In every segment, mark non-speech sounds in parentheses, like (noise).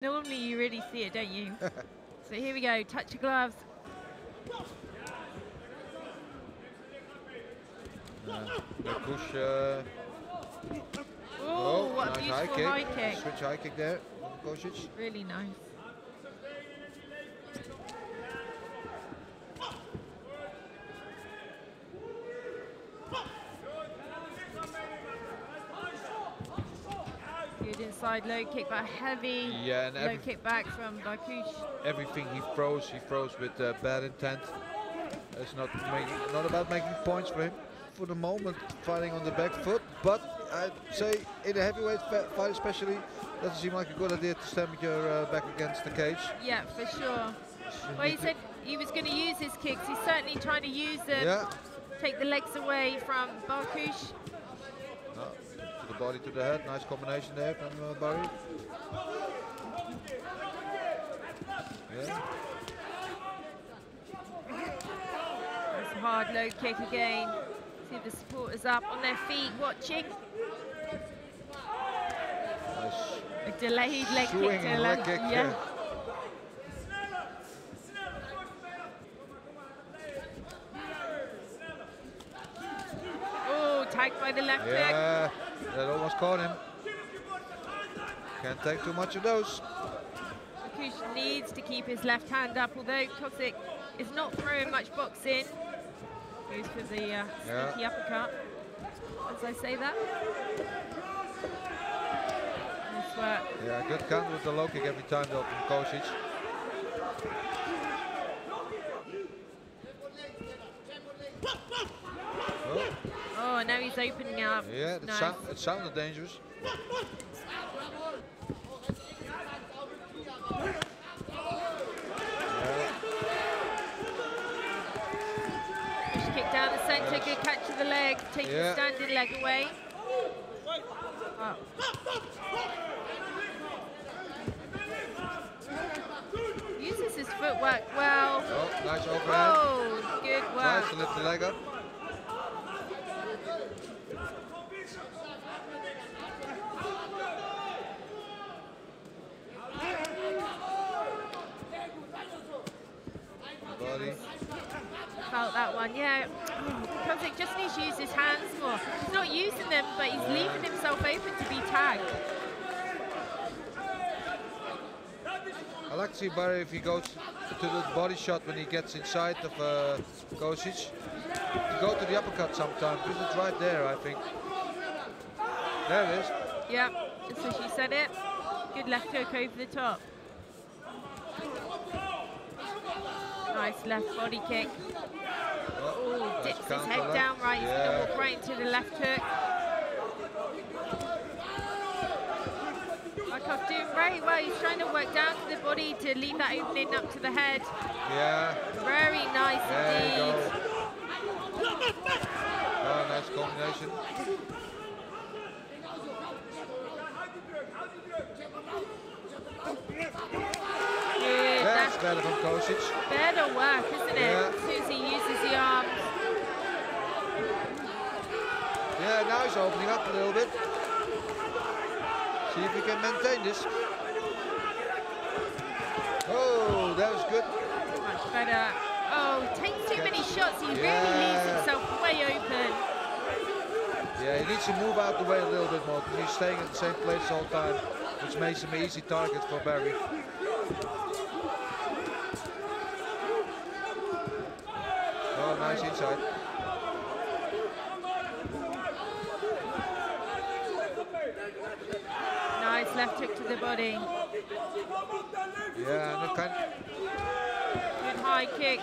Normally you really see it, don't you? (laughs) so here we go, touch your gloves. Uh, push. Uh, Ooh, oh, what a nice high beautiful kick. high kick. Switch high kick there. Cosic. Really nice. Good inside low kick, but heavy Yeah, and low every, kick back from Barkouch. everything he throws, he throws with uh, bad intent. It's not making, not about making points for him. For the moment, fighting on the back foot, but I'd say in a heavyweight fight especially, doesn't seem like a good idea to stand with your uh, back against the cage. Yeah, for sure. You Well, he said he was going to use his kicks. He's certainly trying to use them. Yeah, Take the legs away from Barkouch. No, to the body to the head, nice combination there from uh, Barry. Yeah, a hard low kick again. See the supporters up on their feet watching. nice A delayed leg kick swinging leg kick. Yeah. Oh, tagged by the left. Yeah, that almost caught him. Can't take too much of those. Kush needs to keep his left hand up, although Cosic is not throwing much boxing. Goes for the uh, Yeah. sneaky uppercut. As I say that. Nice work. Yeah, good counter with the low kick every time though from Cosic. Oh, Oh, now he's opening up. yeah, it, nice. sound, it sounded dangerous. Kick down the centre, good catch of the leg, taking Yeah. the standing leg away. Oh. Uses his footwork well. oh, nice overhand. Oh, good Tries work. to lift the leg up. Body. Felt that one, yeah. Because it just needs to use his hands more. He's not using them, but he's leaving himself open to be tagged. I like to see Barry if he goes to the body shot when he gets inside of uh, Cosic. To go to the uppercut sometimes, because it's right there, I think. There it is. Yeah, just as you said it. Good left hook over the top. Nice left body kick. Oh, dips his head down right. He's Yeah. going to walk right into the left hook. Markov doing very well. He's trying to work down to the body to leave that opening up to the head. Yeah, Very nice there you indeed. go. Oh, nice combination. Good. That's That's better from Cosic. better work, isn't it? Yeah. As soon as he uses the arms. Yeah, now he's opening up a little bit. See if he can maintain this. Oh, that was good. Much better. Oh, takes too many shots. He really leaves himself way open. Yeah, he needs to move out the way a little bit more because he's staying at the same place all the time, which makes him an easy target for Barry. Oh, nice inside. Nice left hook to the body. Yeah, and the kind Good high kick.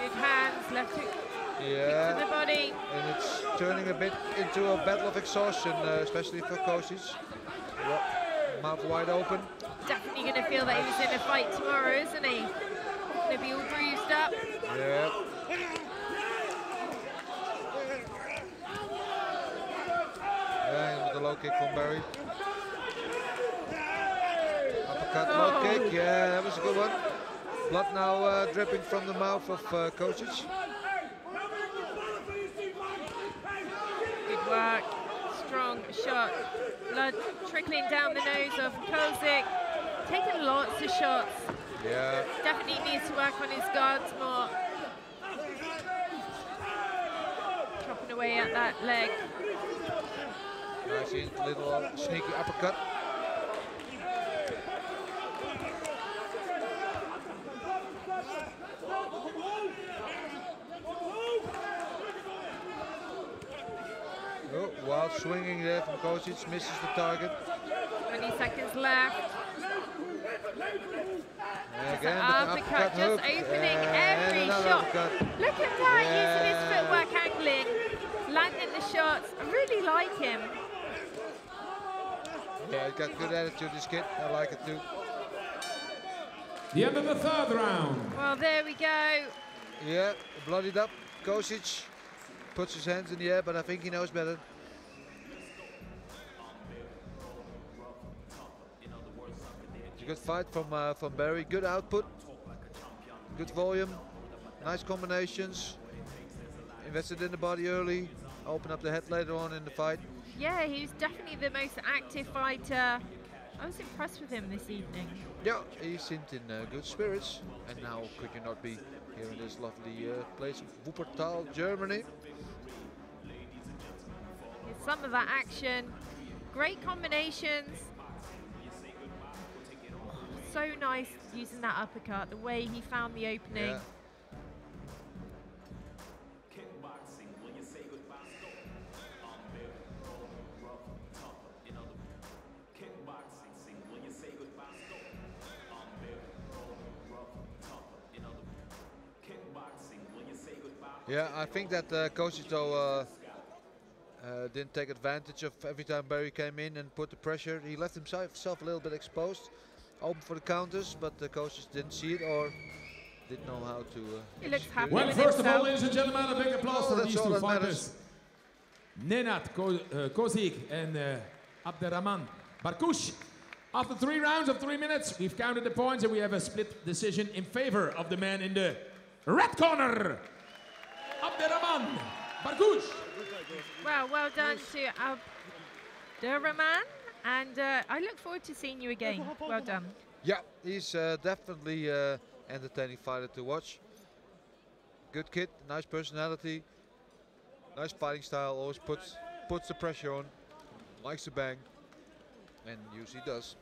Good hands, left hook to the yeah, body. Turning a bit into a battle of exhaustion, uh, especially for Cosic. Mouth wide open. Definitely going to feel that he's in a fight tomorrow, isn't he? Going to be all bruised up. Yeah. Yeah, with the low kick from Barry. Uppercut, low Oh. kick. Yeah, that was a good one. Blood now uh, dripping from the mouth of uh, Cosic. Work. Strong shot. Blood trickling down the nose of Cosic. Taking lots of shots. Yeah, Definitely needs to work on his guards more. Chopping away at that leg. nice little sneaky uppercut. Wild swinging there from Cosic, misses the target. 20 seconds left. And Just again, an with the uppercut, just opening And every shot. uppercut. Look at that, using his Yeah. footwork angling, landing the shots. I really like him. Yeah, he's got good attitude, this kid. I like it too. The end of the third round. Well, there we go. Yeah, bloodied up. Cosic puts his hands in the air, but I think he knows better. Good fight from uh, from Barry. Good output, good volume, nice combinations. Invested in the body early, open up the head later on in the fight. Yeah, he was definitely the most active fighter. I was impressed with him this evening. Yeah, he seemed in uh, good spirits. And now could you not be here in this lovely uh, place of Wuppertal, Germany? Here's some of that action. Great combinations. So nice using that uppercut, the way he found the opening. Yeah. Yeah, I think that uh, uh, uh, didn't take advantage of every time Barry came in and put the pressure. He left himself a little bit exposed, open for the counters, but the coaches didn't see it or didn't know how to. Uh, He looks happy. Well, first of all, ladies and gentlemen, a big applause Oh, for these all two that fighters. Nenad Ko uh, Cosic and uh, Abderrahman Barkouch. After three rounds of three minutes, we've counted the points and we have a split decision in favor of the man in the red corner, Abderrahman Barkouch. Well, well done to Abderrahman. And uh, I look forward to seeing you again. Well done. Yeah, he's uh, definitely uh, entertaining fighter to watch. Good kid, nice personality, nice fighting style. Always puts puts the pressure on, likes to bang, and usually does.